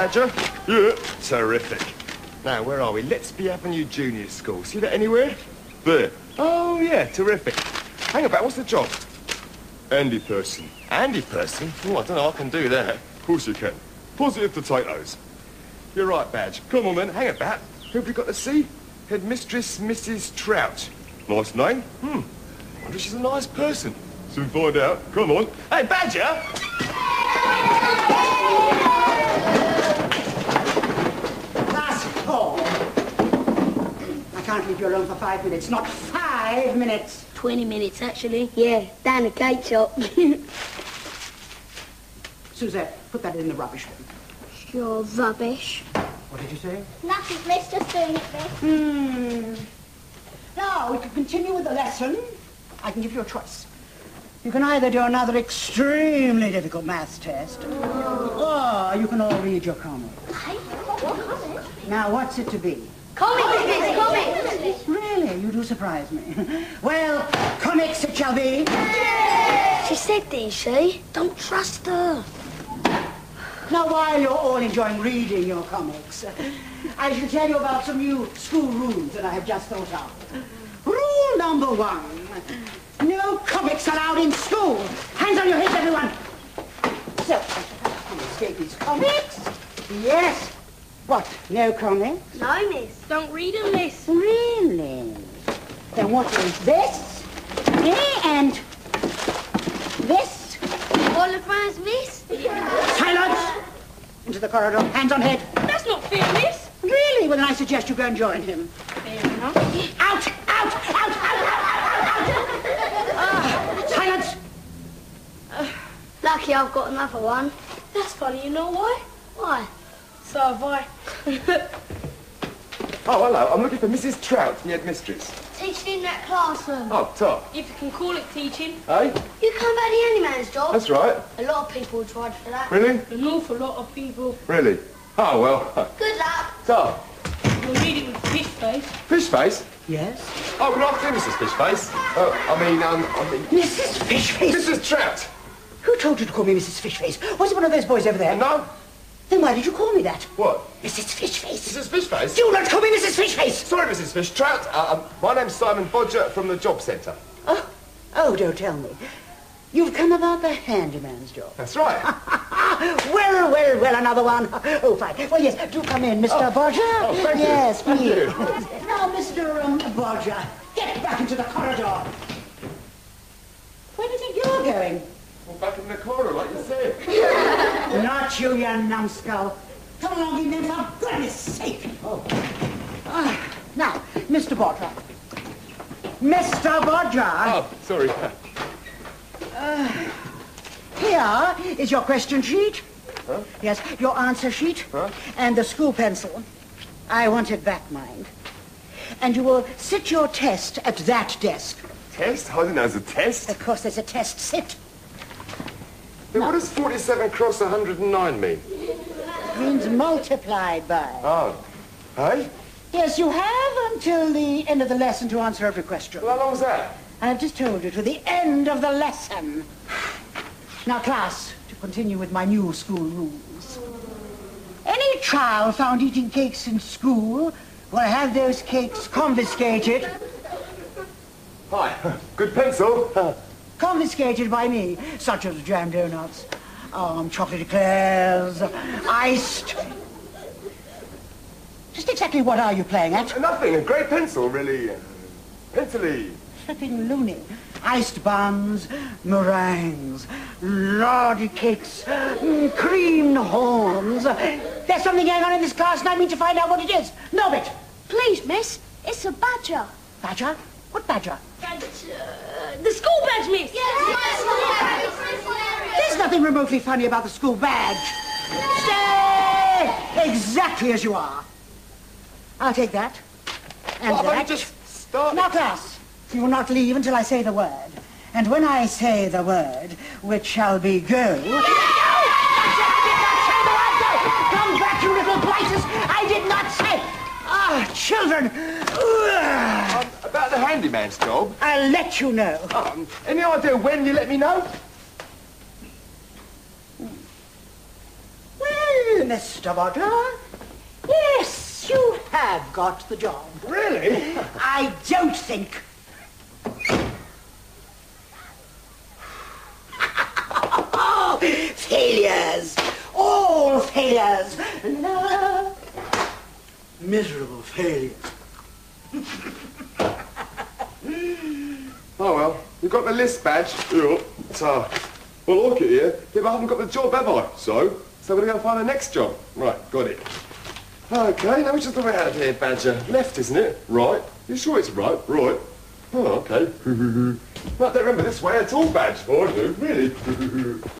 Badger. Yeah, terrific. Now, where are we? Letsby Avenue Junior School. See that anywhere? There. Oh, yeah, terrific. Hang about, what's the job? Andy person. Andy person? Oh, I don't know, I can do that. Of course you can. Positive potatoes. You're right, Badge. Come on, then, hang about. Who have we got to see? Headmistress Mrs. Trout. Nice name. Hmm. wonder if she's a nice person. Soon find out. Come on. Hey, Badger! Class four. I can't leave you alone for five minutes. Not five minutes. 20 minutes, actually. Yeah, down the cake shop. Suzette, put that in the rubbish bin. You're rubbish. What did you say? Nothing, miss. Just doing it, miss. Hmm. Now, we can continue with the lesson. I can give you a choice. You can either do another extremely difficult maths test, or you can all read your comic. Hey, what, what? Now, what's it to be? Comics, miss, comics. Really? You do surprise me. well, comics it shall be. She said this, see? Don't trust her. Now, while you're all enjoying reading your comics, I shall tell you about some new school rules that I have just thought of. Rule number one. No comics allowed in school. Hands on your heads, everyone. So, confiscate these comics. Yes. What? No comics? No, miss. Don't read them, miss. Really? Then what is this? Eh, And this? Oliver's, miss. Silence! Into the corridor. Hands on head. That's not fair, miss. Really? Well, then I suggest you go and join him. Fair enough. Out! Out! Out! Out! Out! Out! out. Ah, silence! Lucky I've got another one. That's funny, you know why? Why? So have I. Oh, hello. I'm looking for Mrs. Trout, the headmistress. Teaching in that classroom. Oh, top. If you can call it teaching, Hey? You come about the handyman's job? That's right. A lot of people tried for that. Really? an awful lot of people Really? Oh, well. Good luck. Top. will read it with fish face. Fish face? Yes? Oh, good afternoon, Mrs. Fishface. Oh, I mean, um, I mean... Mrs. Fishface! Mrs. Trout! Who told you to call me Mrs. Fishface? Was it one of those boys over there? No? Then why did you call me that? What? Mrs. Fishface! Mrs. Fishface? Do not call me Mrs. Fishface! Sorry, Mrs. Fish Trout. Uh, um, my name's Simon Bodger from the job centre. Oh, oh, don't tell me. You've come about the handyman's job. That's right. well, well, well, another one. Oh, fine. Well, yes, do come in, Mr. Bodger. Oh, thank you. yes, Thank please. you. now, Mr. Um, Bodger, get back into the corridor. Where do you think you're going? Well, back in the corner, like you said. Not you, you numbskull. Come along in there, for goodness sake. Oh. Ah, now, Mr. Bodger. Mr. Bodger. Oh, sorry. Here is your question sheet. Huh? Yes, your answer sheet. Huh? And the school pencil. I want it back, mind. And you will sit your test at that desk. Test? I didn't know it was a test. Of course, there's a test. Sit. Then what does 47 cross 109 mean? Means multiplied by. Oh. Hey? Yes, you have until the end of the lesson to answer every question. Well, how long's that? I have just told you to the end of the lesson. Now, class, to continue with my new school rules. Any child found eating cakes in school will have those cakes confiscated. Hi. Good pencil. Confiscated by me, such as jam donuts, um, chocolate eclairs, iced. Just exactly what are you playing at? Nothing. A great pencil, really. uh, Pencil-y. Flipping loony. Iced buns, meringues, lardy cakes, mm, creamed horns. There's something going on in this class and I mean to find out what it is. Nobbit! Please, miss. It's a badger. Badger? What badger? The school badge, miss. There's nothing remotely funny about the school badge. Stay exactly as you are. I'll take that. And Well, I've only that. just started. Now, class, you will not leave until I say the word. And when I say the word, which shall be go... No! That's it, I did not say the word go! Come back, you little blighters! I did not say... Ah, children! Ugh. Um, about the handyman's job. I'll let you know. Um, any idea when you let me know? Well, Mr. Bodger. Yes, you have got the job. Really? I don't think. failures. All failures. No. Miserable failures. Oh well, you've got the list badge. Yeah. Uh, so, well, look at. Yeah, but I haven't got the job, have I? So, so we're going to find the next job. Right, got it. Okay, now which is the way out of here, Badger? Left, isn't it? Right. You sure it's right? Right. Oh, okay. I don't remember this way at all, Badge. Oh, I do, really.